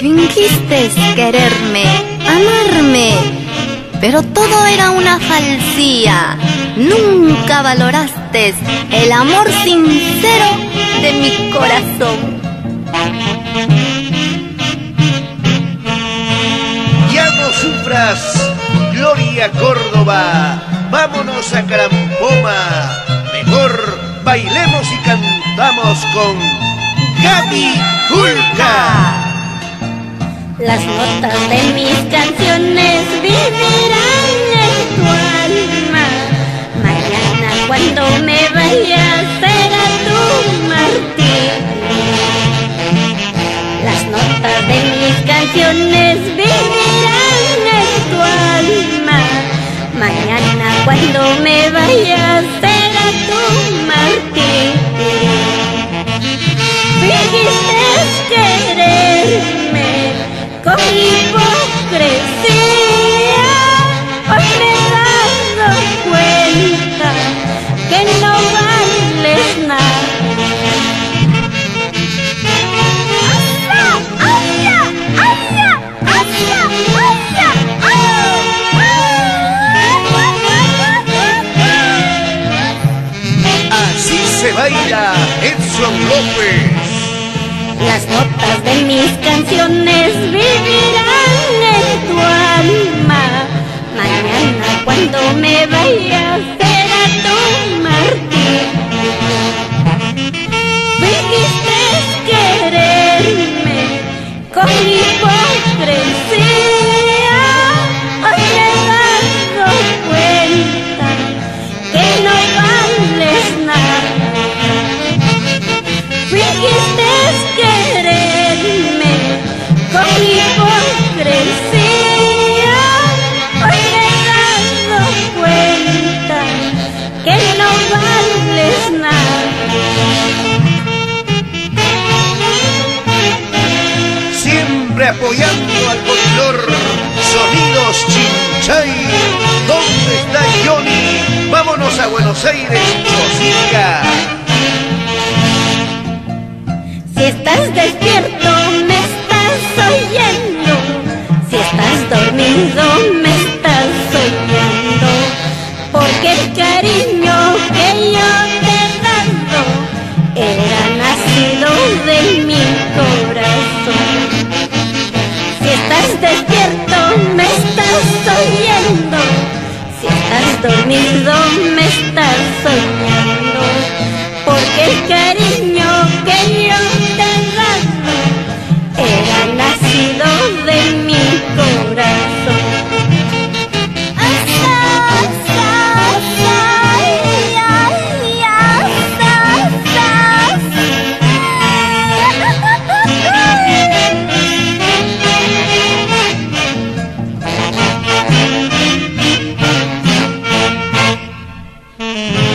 Fingiste quererme, amarme, pero todo era una falsía. Nunca valoraste el amor sincero de mi corazón. Ya no sufras, Gloria Córdoba. Vámonos a Carampoma. Mejor bailemos y cantamos con Gaby Julka. Las notas de mis canciones cuando me vaya baila Edson López. Las notas de mis canciones vivirán al folclor. Sonidos Chinchay. ¿Dónde está Johnny? Vámonos a Buenos Aires, Chosica. Si estás despierto, me estás oyendo. Si estás dormido, estás despierto, me estás oyendo. Si estás dormido, me estás soñando. Mm-hmm.